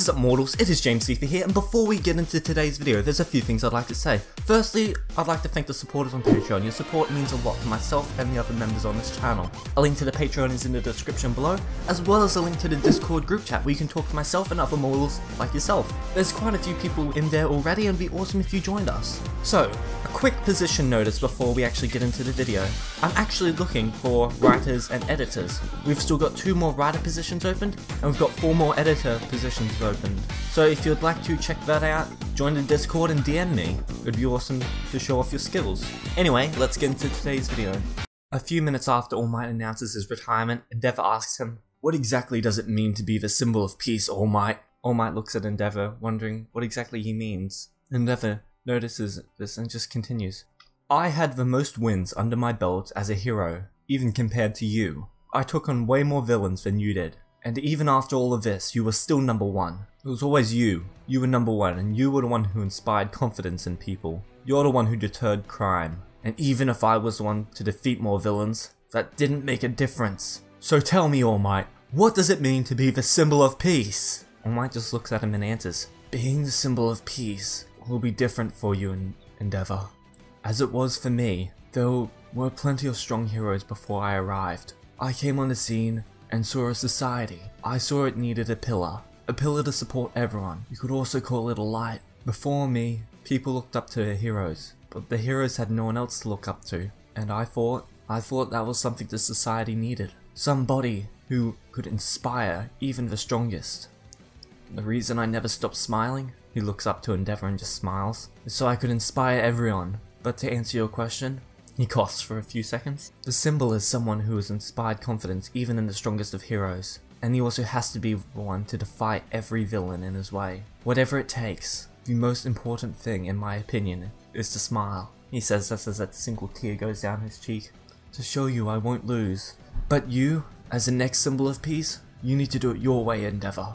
What is up mortals, it is James Seefer here and before we get into today's video there's a few things I'd like to say. Firstly, I'd like to thank the supporters on Patreon, your support means a lot to myself and the other members on this channel. A link to the Patreon is in the description below, as well as a link to the Discord group chat where you can talk to myself and other mortals like yourself. There's quite a few people in there already and it'd be awesome if you joined us. So, a quick position notice before we actually get into the video. I'm actually looking for writers and editors. We've still got two more writer positions opened, and we've got four more editor positions opened. So if you'd like to check that out, join the Discord and DM me. It'd be awesome to show off your skills. Anyway, let's get into today's video. A few minutes after All Might announces his retirement, Endeavor asks him, What exactly does it mean to be the symbol of peace, All Might? All Might looks at Endeavor, wondering what exactly he means. Endeavor notices this and just continues. I had the most wins under my belt as a hero, even compared to you. I took on way more villains than you did. And even after all of this, you were still number one. It was always you. You were number one, and you were the one who inspired confidence in people. You're the one who deterred crime. And even if I was the one to defeat more villains, that didn't make a difference. So tell me, All Might, what does it mean to be the symbol of peace? All Might just looks at him and answers, Being the symbol of peace will be different for you in Endeavor. As it was for me, there were plenty of strong heroes before I arrived. I came on the scene and saw a society. I saw it needed a pillar. A pillar to support everyone. You could also call it a light. Before me, people looked up to their heroes, but the heroes had no one else to look up to. And I thought, I thought that was something the society needed. Somebody who could inspire even the strongest. The reason I never stopped smiling, he looks up to Endeavor and just smiles, is so I could inspire everyone. But to answer your question, he coughs for a few seconds. The symbol is someone who has inspired confidence even in the strongest of heroes, and he also has to be one to defy every villain in his way. Whatever it takes, the most important thing, in my opinion, is to smile. He says this as a single tear goes down his cheek. To show you I won't lose. But you, as the next symbol of peace, you need to do it your way, Endeavor.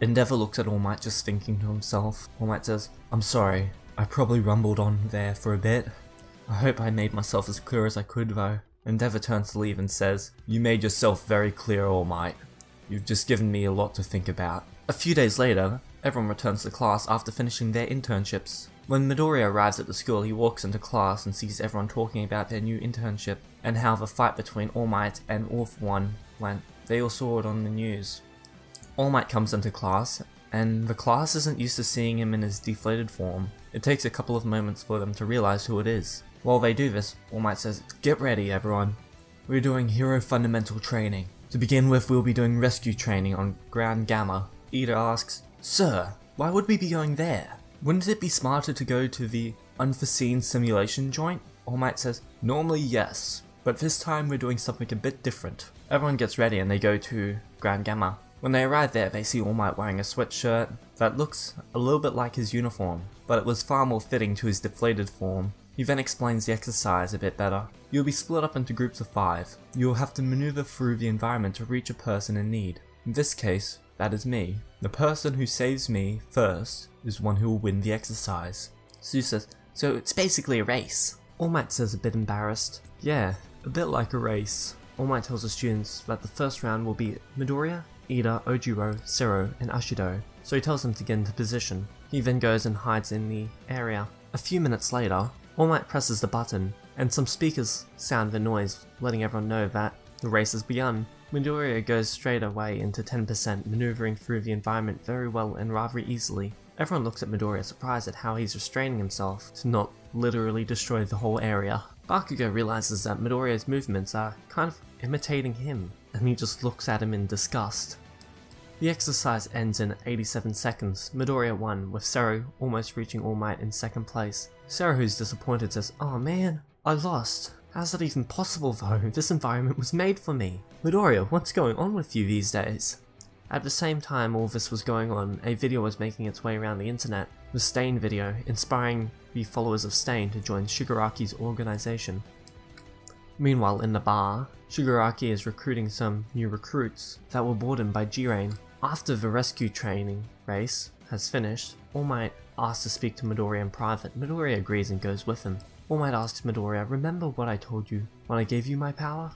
Endeavor looks at All Might just thinking to himself. All Might says, I'm sorry, I probably rumbled on there for a bit. I hope I made myself as clear as I could though. Endeavor turns to leave and says, You made yourself very clear, All Might. You've just given me a lot to think about. A few days later, everyone returns to class after finishing their internships. When Midoriya arrives at the school, he walks into class and sees everyone talking about their new internship and how the fight between All Might and All For One went. They all saw it on the news. All Might comes into class, and the class isn't used to seeing him in his deflated form. It takes a couple of moments for them to realize who it is. While they do this, All Might says, Get ready everyone. We're doing hero fundamental training. To begin with, we'll be doing rescue training on Ground Gamma. Ida asks, Sir, why would we be going there? Wouldn't it be smarter to go to the unforeseen simulation joint? All Might says, Normally yes, but this time we're doing something a bit different. Everyone gets ready and they go to Ground Gamma. When they arrive there, they see All Might wearing a sweatshirt that looks a little bit like his uniform, but it was far more fitting to his deflated form. He then explains the exercise a bit better. You'll be split up into groups of five. You'll have to maneuver through the environment to reach a person in need. In this case, that is me. The person who saves me first is one who will win the exercise. Tsu says, so it's basically a race. All Might says a bit embarrassed. Yeah, a bit like a race. All Might tells the students that the first round will be Midoriya, Ida, Ojiro, Sero, and Ashido, so he tells them to get into position. He then goes and hides in the area. A few minutes later, All Might presses the button, and some speakers sound the noise, letting everyone know that the race has begun. Midoriya goes straight away into 10%, maneuvering through the environment very well and rather easily. Everyone looks at Midoriya surprised at how he's restraining himself to not literally destroy the whole area. Bakugo realizes that Midoriya's movements are kind of imitating him, and he just looks at him in disgust. The exercise ends in 87 seconds, Midoriya won, with Sero almost reaching All Might in second place. Sero who's disappointed says, oh man, I lost. How's that even possible though? This environment was made for me. Midoriya, what's going on with you these days? At the same time all this was going on, a video was making its way around the internet, the Stain video, inspiring the followers of Stain to join Shigaraki's organization. Meanwhile, in the bar, Shigaraki is recruiting some new recruits that were brought in by Giran. After the rescue training race has finished, All Might asks to speak to Midoriya in private. Midoriya agrees and goes with him. All Might asks Midoriya, remember what I told you when I gave you my power?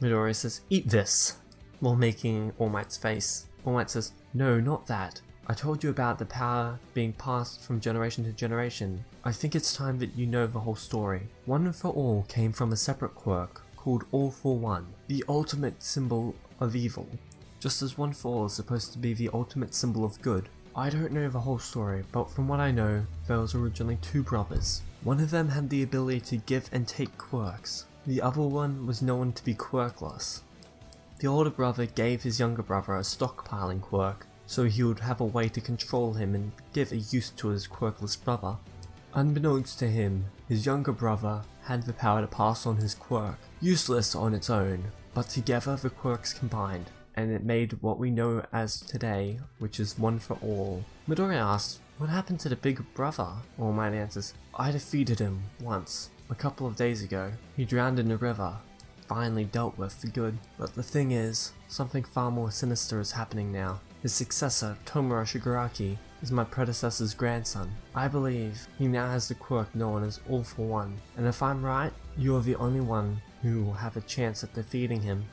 Midoriya says, eat this, while making All Might's face. All Might says, No, not that. I told you about the power being passed from generation to generation. I think it's time that you know the whole story. One for All came from a separate quirk called All for One, the ultimate symbol of evil. Just as One for All is supposed to be the ultimate symbol of good. I don't know the whole story, but from what I know, there was originally two brothers. One of them had the ability to give and take quirks. The other one was known to be quirkless. The older brother gave his younger brother a stockpiling quirk, so he would have a way to control him and give a use to his quirkless brother. Unbeknownst to him, his younger brother had the power to pass on his quirk, useless on its own, but together the quirks combined, and it made what we know as today, which is one for all. Midoriya asks, what happened to the big brother? All answers, I defeated him once, a couple of days ago. He drowned in the river, finally dealt with for good. But the thing is, something far more sinister is happening now. His successor, Tomura Shigaraki, is my predecessor's grandson. I believe he now has the quirk known as All for One, and if I'm right, you are the only one who will have a chance at defeating him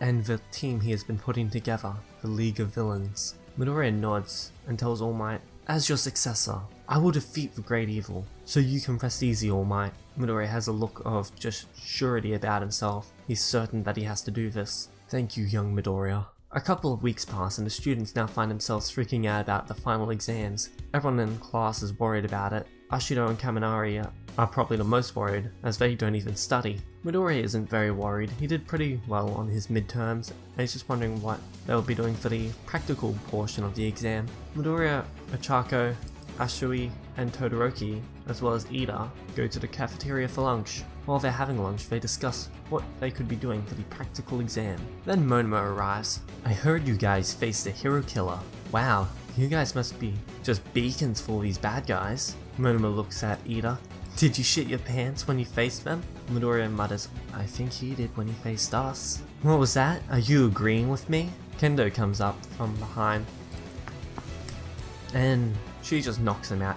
and the team he has been putting together, the League of Villains. Midoriya nods and tells All Might, As your successor, I will defeat the great evil, so you can rest easy All Might. Midoriya has a look of just surety about himself. He's certain that he has to do this. Thank you, young Midoriya. A couple of weeks pass and the students now find themselves freaking out about the final exams. Everyone in class is worried about it. Ashido and Kaminari are probably the most worried, as they don't even study. Midoriya isn't very worried, he did pretty well on his midterms, and he's just wondering what they'll be doing for the practical portion of the exam. Midoriya, Ochako, Asui, and Todoroki, as well as Ida, go to the cafeteria for lunch. While they're having lunch, they discuss what they could be doing for the practical exam. Then Monoma arrives. I heard you guys faced a hero killer. Wow, you guys must be just beacons for these bad guys. Monoma looks at Ida. Did you shit your pants when you faced them? Midoriya mutters, I think he did when he faced us. What was that? Are you agreeing with me? Kendo comes up from behind and she just knocks him out.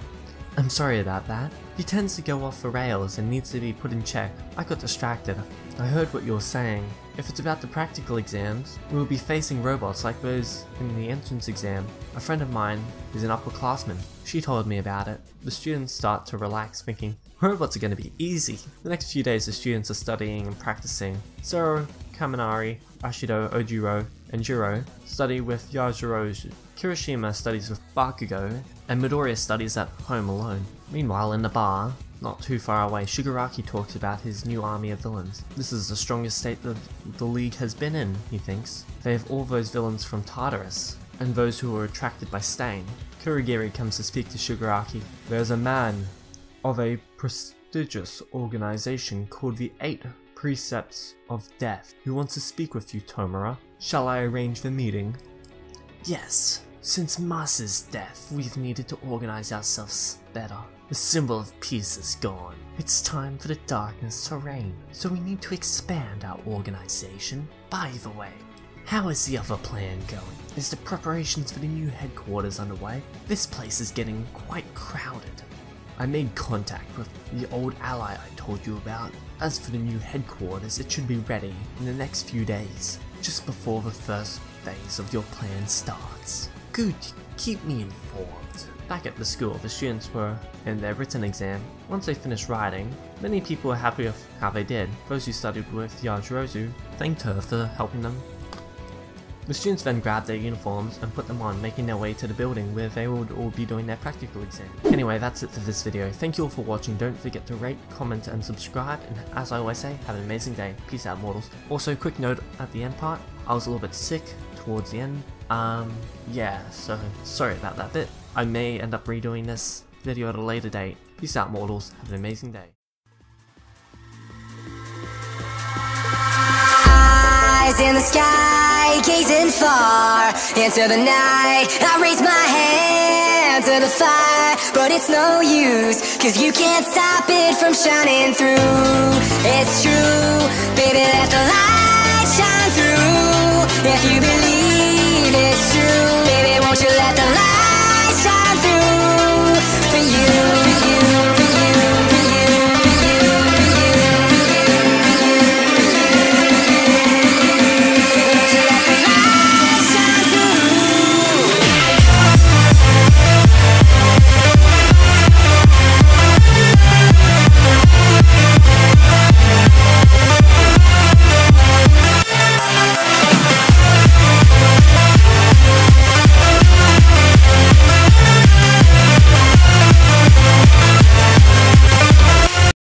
I'm sorry about that. He tends to go off the rails and needs to be put in check. I got distracted. I heard what you were saying. If it's about the practical exams, we will be facing robots like those in the entrance exam. A friend of mine is an upperclassman. She told me about it. The students start to relax thinking, robots are going to be easy. The next few days the students are studying and practicing. Sero, Kaminari, Ashido, Ojiro, and Jiro study with Yaoyorozu. Kirishima studies with Bakugo, and Midoriya studies at home alone. Meanwhile, in the bar, not too far away, Shigaraki talks about his new army of villains. This is the strongest state that the League has been in, he thinks. They have all those villains from Tartarus, and those who were attracted by Stain. Kurogiri comes to speak to Shigaraki. There's a man of a prestigious organization called the Eight Precepts of Death who wants to speak with you, Tomura. Shall I arrange the meeting? Yes. Since Mas's death, we've needed to organize ourselves better. The symbol of peace is gone. It's time for the darkness to reign, so we need to expand our organization. By the way, how is the other plan going? Is the preparations for the new headquarters underway? This place is getting quite crowded. I made contact with the old ally I told you about. As for the new headquarters, it should be ready in the next few days, just before the first phase of your plan starts. Good, keep me informed. Back at the school, the students were in their written exam. Once they finished writing, many people were happy with how they did. Those who studied with Yaoyorozu thanked her for helping them. The students then grabbed their uniforms and put them on, making their way to the building where they would all be doing their practical exam. Anyway, that's it for this video. Thank you all for watching. Don't forget to rate, comment, and subscribe. And as I always say, have an amazing day. Peace out, mortals. Also, quick note at the end part, I was a little bit sick towards the end. Um, yeah, so sorry about that bit. I may end up redoing this video at a later date. Peace out, mortals. Have an amazing day. Eyes in the sky, gazing far into the night. I raise my hand to the fire, but it's no use, cause you can't stop it from shining through. It's true, baby, let the light